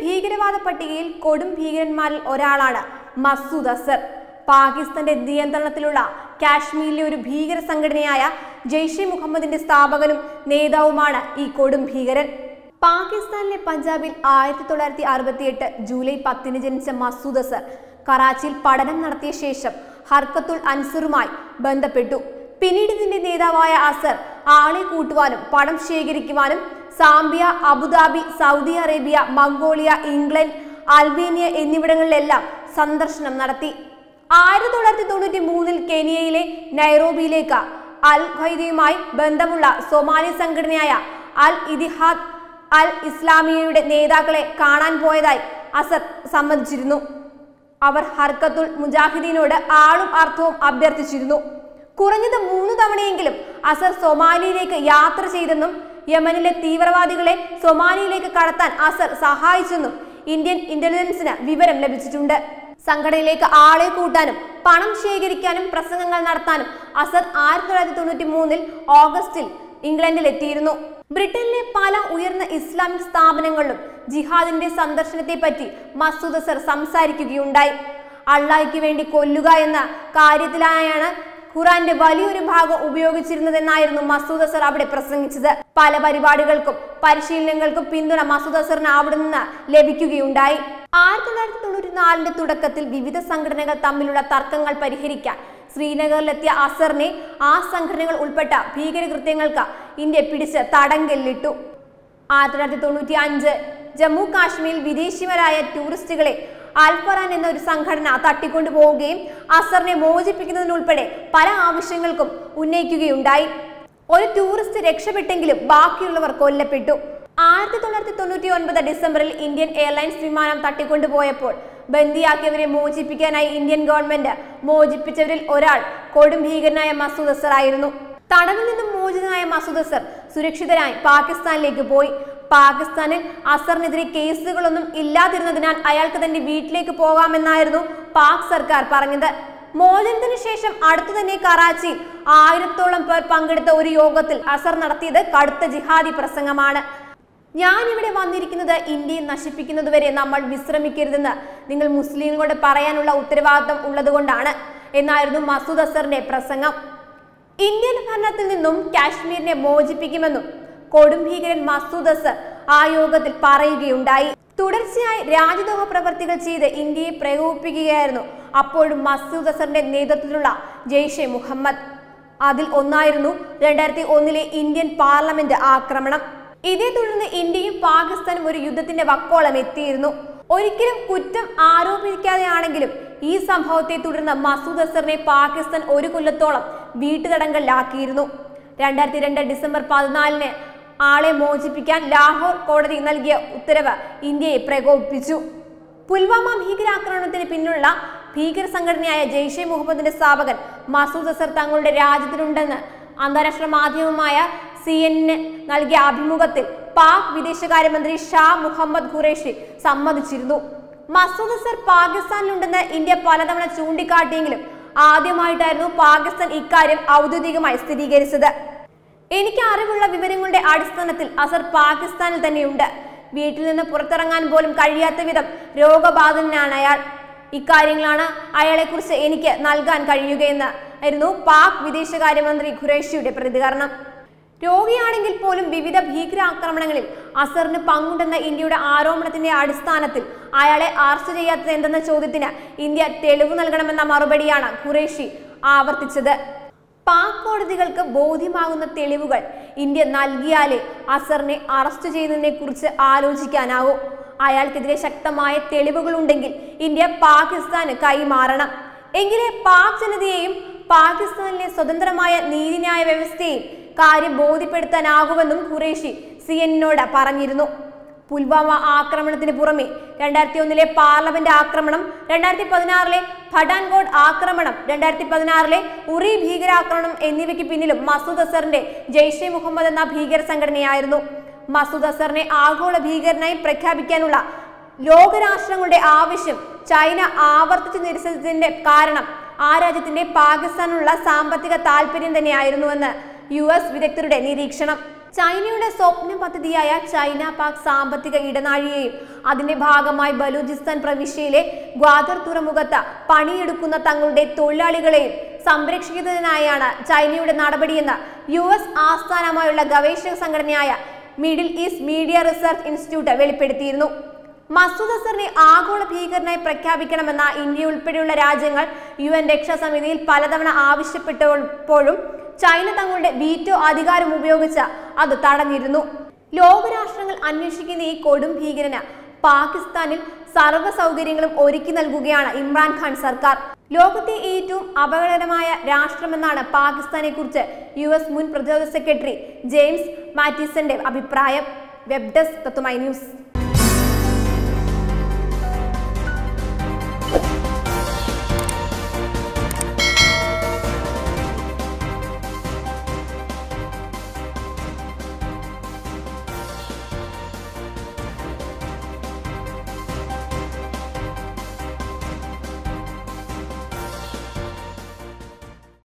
തീവ്രവാദ പട്ടികയിൽ കൊടും ഭീകരന്മാരിൽ ഒരാളാണ് മസൂദ് അസർ. പാകിസ്ഥാന്റെ നിയന്ത്രണത്തിലുള്ള കാശ്മീരിലെ ഒരു ഭീകര സംഘടനയായ ജെയ്ഷെ മുഹമ്മദിന്റെ സ്ഥാപകനും നേതാവുമാണ് ഈ കൊടും ഭീകരൻ. പാകിസ്ഥാനിലെ പഞ്ചാബിൽ ആയിരത്തി തൊള്ളായിരത്തി അറുപത്തിയെട്ട് ജൂലൈ പത്തിന് ജനിച്ച മസൂദ് അസർ കറാച്ചിയിൽ പഠനം നടത്തിയ ശേഷം ഹർക്കത്തുൽ അൻസറുമായി ബന്ധപ്പെട്ടു. പിന്നീട് ഇതിന്റെ നേതാവായ അസർ ആളെ കൂട്ടുവാനും പണം ശേഖരിക്കുവാനും Zambia Abu Dhabi Saudi Arabia Mongolia England Albania എന്നിവിടങ്ങളിലെല്ലാം സന്ദർശനം നടത്തി. ആയിരത്തി തൊള്ളായിരത്തി തൊണ്ണൂറ്റി മൂന്നിൽ കെനിയയിലെ നൈറോബിയിലേക്ക് അൽ ഖൈദയുമായി ബന്ധമുള്ള സൊമാലി സംഘടനയായ അൽ ഇതിഹാദ് അൽ ഇസ്ലാമിയയുടെ നേതാക്കളെ കാണാൻ പോയതായി അസദ് സമ്മതിച്ചിരുന്നു. അവർ ഹർക്കത്തുൽ മുജാഹിദീനോട് ആളും അർത്ഥവും അഭ്യർത്ഥിച്ചിരുന്നു. കുറഞ്ഞത് മൂന്ന് തവണയെങ്കിലും അസർ സൊമാലിയിലേക്ക് യാത്ര ചെയ്തെന്നും യമനിലെ തീവ്രവാദികളെ സൊമാലിയിലേക്ക് കടത്താൻ അസർ സഹായിച്ചെന്നും ഇന്ത്യൻ ഇന്റലിജൻസിന് വിവരം ലഭിച്ചിട്ടുണ്ട്. സംഘടനയിലേക്ക് ആളെ കൂട്ടാനും പണം ശേഖരിക്കാനും പ്രസംഗങ്ങൾ നടത്താനും അസർ ആയിരത്തി തൊള്ളായിരത്തി തൊണ്ണൂറ്റി മൂന്നിൽ ഓഗസ്റ്റിൽ ഇംഗ്ലണ്ടിലെത്തിയിരുന്നു. ബ്രിട്ടനിലെ പല ഉയർന്ന ഇസ്ലാമിക് സ്ഥാപനങ്ങളിലും ജിഹാദിന്റെ സന്ദർശനത്തെ പറ്റി മസൂദ് അസർ സംസാരിക്കുകയുണ്ടായി. അള്ളാഹിക്ക് വേണ്ടി കൊല്ലുക എന്ന കാര്യത്തിലായാണ് ഖുറാന്റെ വലിയൊരു ഭാഗം ഉപയോഗിച്ചിരുന്നതെന്നായിരുന്നു മസൂദ് അസർ അവിടെ പ്രസംഗിച്ചത്. പല പരിപാടികൾക്കും പരിശീലനങ്ങൾക്കും പിന്തുണ മസൂദ് അസറിന് അവിടെ നിന്ന് ലഭിക്കുകയുണ്ടായി. ആയിരത്തി തൊള്ളായിരത്തി തൊണ്ണൂറ്റി നാലിന്റെ തുടക്കത്തിൽ വിവിധ സംഘടനകൾ തമ്മിലുള്ള തർക്കങ്ങൾ പരിഹരിക്കാൻ ശ്രീനഗറിലെത്തിയ അസറിനെ ആ സംഘടനകൾ ഉൾപ്പെട്ട ഭീകരകൃത്യങ്ങൾക്ക് ഇന്ത്യ പിടിച്ച് തടങ്കല്ലിട്ടു. ആയിരത്തി തൊള്ളായിരത്തി തൊണ്ണൂറ്റി അഞ്ച് ജമ്മു കാശ്മീരിൽ വിദേശിവരായ ടൂറിസ്റ്റുകളെ അൽഫറാൻ എന്ന ഒരു സംഘടന തട്ടിക്കൊണ്ടുപോവുകയും അസറിനെ മോചിപ്പിക്കുന്നതിനുൾപ്പെടെ പല ആവശ്യങ്ങൾക്കും ഉന്നയിക്കുകയുണ്ടായി. ഒരു ടൂറിസ്റ്റ് രക്ഷപ്പെട്ടെങ്കിലും ബാക്കിയുള്ളവർ കൊല്ലപ്പെട്ടു. ആയിരത്തി തൊള്ളായിരത്തി തൊണ്ണൂറ്റി ഒൻപത് ഡിസംബറിൽ ഇന്ത്യൻ എയർലൈൻസ് വിമാനം തട്ടിക്കൊണ്ടുപോയപ്പോൾ ബന്ദിയാക്കിയവരെ മോചിപ്പിക്കാനായി ഇന്ത്യൻ ഗവൺമെന്റ് മോചിപ്പിച്ചവരിൽ ഒരാൾ കൊടും ഭീകരനായ മസൂദ് അസർ ആയിരുന്നു. തടവിൽ നിന്നും മോചിതനായ മസൂദ് അസർ സുരക്ഷിതരായി പാകിസ്ഥാനിലേക്ക് പോയി. പാകിസ്ഥാനിൽ അസറിനെതിരെ കേസുകളൊന്നും ഇല്ലാതിരുന്നതിനാൽ അയാൾക്ക് തന്റെ വീട്ടിലേക്ക് പോകാമെന്നായിരുന്നു പാക് സർക്കാർ പറഞ്ഞത്. മോചനത്തിന് ശേഷം അടുത്തു തന്നെ കറാച്ചിയിൽ ആയിരത്തോളം പേർ പങ്കെടുത്ത ഒരു യോഗത്തിൽ അസർ നടത്തിയത് കടുത്ത ജിഹാദി പ്രസംഗമാണ്. ഞാൻ ഇവിടെ വന്നിരിക്കുന്നത് ഇന്ത്യയെ നശിപ്പിക്കുന്നതുവരെ നമ്മൾ വിശ്രമിക്കരുതെന്ന് നിങ്ങൾ മുസ്ലിങ്ങളോട് പറയാനുള്ള ഉത്തരവാദിത്തം ഉള്ളതുകൊണ്ടാണ് എന്നായിരുന്നു മസൂദ് അസറിന്റെ പ്രസംഗം. ഇന്ത്യൻ ഭരണത്തിൽ നിന്നും കാശ്മീരിനെ മോചിപ്പിക്കുമെന്നും കൊടും ഭീകരൻ മസൂദ് അസർ ആ യോഗത്തിൽ പറയുകയുണ്ടായി. തുടർച്ചയായി രാജ്യദ്രോഹ പ്രവർത്തികൾ ചെയ്ത് ഇന്ത്യയെ പ്രകോപിപ്പിക്കുകയായിരുന്നു അപ്പോഴും മസൂദ് അസറിന്റെ നേതൃത്വത്തിലുള്ള ജെയ്ഷെ മുഹമ്മദ്. അതിൽ ഒന്നായിരുന്നു രണ്ടായിരത്തി ഒന്നിലെ ഇന്ത്യൻ പാർലമെന്റ് ആക്രമണം. ഇതേ തുടർന്ന് ഇന്ത്യയും പാകിസ്ഥാനും ഒരു യുദ്ധത്തിന്റെ വക്കോളം എത്തിയിരുന്നു. ഒരിക്കലും കുറ്റം ആരോപിക്കാതെയാണെങ്കിലും ഈ സംഭവത്തെ തുടർന്ന് മസൂദ് അസറിനെ പാകിസ്ഥാൻ ഒരു കൊല്ലത്തോളം വീട്ടുതടങ്കലിലാക്കിയിരുന്നു. രണ്ടായിരത്തി രണ്ട് ഡിസംബർ പതിനാലിന് ആളെ മോചിപ്പിക്കാൻ ലാഹോർ കോടതി നൽകിയ ഉത്തരവ് ഇന്ത്യയെ പ്രകോപിപ്പിച്ചു. പുൽവാമ ഭീകരാക്രമണത്തിന് പിന്നിലുള്ള ഭീകര സംഘടനയായ ജെയ്ഷെ മുഹമ്മദിന്റെ സ്ഥാപകൻ മസൂദ് അസർ തങ്ങളുടെ രാജ്യത്തിലുണ്ടെന്ന് അന്താരാഷ്ട്ര മാധ്യമമായ സി എൻ നൽകിയ അഭിമുഖത്തിൽ പാക് വിദേശകാര്യമന്ത്രി ഷാ മുഹമ്മദ് ഖുറേഷി സമ്മതിച്ചിരുന്നു. മസൂദ് അസർ പാകിസ്ഥാനിലുണ്ടെന്ന് ഇന്ത്യ പലതവണ ചൂണ്ടിക്കാട്ടിയെങ്കിലും ആദ്യമായിട്ടായിരുന്നു പാകിസ്ഥാൻ ഇക്കാര്യം ഔദ്യോഗികമായി സ്ഥിരീകരിച്ചത്. എനിക്ക് അറിവുള്ള വിവരങ്ങളുടെ അടിസ്ഥാനത്തിൽ അസർ പാകിസ്ഥാനിൽ തന്നെയുണ്ട്. വീട്ടിൽ നിന്ന് പുറത്തിറങ്ങാൻ പോലും കഴിയാത്ത വിധം രോഗബാധിതനാണ് അയാൾ. ഇക്കാര്യങ്ങളാണ് അയാളെക്കുറിച്ച് എനിക്ക് നൽകാൻ കഴിയുകയെന്ന് ആയിരുന്നു പാക് വിദേശകാര്യമന്ത്രി ഖുറേഷിയുടെ പ്രതികരണം. രോഗിയാണെങ്കിൽ പോലും വിവിധ ഭീകരാക്രമണങ്ങളിൽ അസറിന് പങ്കുണ്ടെന്ന ഇന്ത്യയുടെ ആരോപണത്തിന്റെ അടിസ്ഥാനത്തിൽ അയാളെ അറസ്റ്റ് ചെയ്യാത്തത് എന്തെന്ന ചോദ്യത്തിന് ഇന്ത്യ തെളിവ് നൽകണമെന്ന മറുപടിയാണ് ഖുറേഷി ആവർത്തിച്ചത്. പാക് കോടതികൾക്ക് ബോധ്യമാകുന്ന തെളിവുകൾ ഇന്ത്യ നൽകിയാലേ അസറിനെ അറസ്റ്റ് ചെയ്യുന്നതിനെ കുറിച്ച് ആലോചിക്കാനാവൂ. അയാൾക്കെതിരെ ശക്തമായ തെളിവുകളുണ്ടെങ്കിൽ ഇന്ത്യ പാകിസ്ഥാന് കൈമാറണം. എങ്കിലേ പാക് ജനതയെയും പാകിസ്ഥാനിലെ സ്വതന്ത്രമായ നീതിന്യായ വ്യവസ്ഥയെയും കാര്യം ബോധ്യപ്പെടുത്താനാകുമെന്നും ഖുറേഷി സി എന്നോട് പറഞ്ഞിരുന്നു. പുൽവാമ ആക്രമണത്തിന് പുറമെ രണ്ടായിരത്തി ഒന്നിലെ പാർലമെന്റ് ആക്രമണം രണ്ടായിരത്തി പതിനാറിലെ പഠാൻകോട്ട് ആക്രമണം രണ്ടായിരത്തി പതിനാറിലെ ഉറി ഭീകരാക്രമണം എന്നിവയ്ക്ക് പിന്നിലും മസൂദ് അസറിന്റെ ജെയ്ഷെ മുഹമ്മദ് എന്ന ഭീകര സംഘടനയായിരുന്നു. മസൂദ് അസറിനെ ആഗോള ഭീകരനായി പ്രഖ്യാപിക്കാനുള്ള ലോകരാഷ്ട്രങ്ങളുടെ ആവശ്യം ചൈന ആവർത്തിച്ച് നിരസിച്ചതിന്റെ കാരണം ആ രാജ്യത്തിന്റെ പാകിസ്ഥാനുള്ള സാമ്പത്തിക താല്പര്യം തന്നെയായിരുന്നുവെന്ന് യു എസ് വിദഗ്ധരുടെ നിരീക്ഷണം. ചൈനയുടെ സ്വപ്ന പദ്ധതിയായ ചൈന പാക് സാമ്പത്തിക ഇടനാഴിയെയും അതിന്റെ ഭാഗമായി ബലൂചിസ്ഥാൻ പ്രവിശ്യയിലെ ഗ്വാദർ തുറമുഖത്ത് പണിയെടുക്കുന്ന തങ്ങളുടെ തൊഴിലാളികളെയും സംരക്ഷിക്കുന്നതിനായാണ് ചൈനയുടെ നടപടിയെന്ന് യു എസ് ആസ്ഥാനമായുള്ള ഗവേഷക സംഘടനയായ Middle East Media Research Institute വെളിപ്പെടുത്തിയിരുന്നു. മസൂദ് അസറിനെ ആഗോള ഭീകരനായി പ്രഖ്യാപിക്കണമെന്ന ഇന്ത്യ ഉൾപ്പെടെയുള്ള രാജ്യങ്ങൾ യു എൻ രക്ഷാസമിതിയിൽ പലതവണ ആവശ്യപ്പെട്ടപ്പോഴും ചൈന തങ്ങളുടെ വീറ്റോ അധികാരം ഉപയോഗിച്ച് അത് തടഞ്ഞിരുന്നു. ലോകരാഷ്ട്രങ്ങൾ അന്വേഷിക്കുന്ന ഈ കൊടും ഭീകരന് പാകിസ്ഥാനിൽ സർവ സൗകര്യങ്ങളും ഒരുക്കി നൽകുകയാണ് ഇമ്രാൻഖാൻ സർക്കാർ. ലോകത്തെ ഏറ്റവും അപകടകരമായ രാഷ്ട്രമെന്നാണ് പാകിസ്ഥാനെ കുറിച്ച് യു എസ് മുൻ പ്രതിരോധ സെക്രട്ടറി ജെയിംസ് മാറ്റിസന്റെ അഭിപ്രായം. വെബ് ഡെസ്ക് തത്തുമൈ ന്യൂസ്.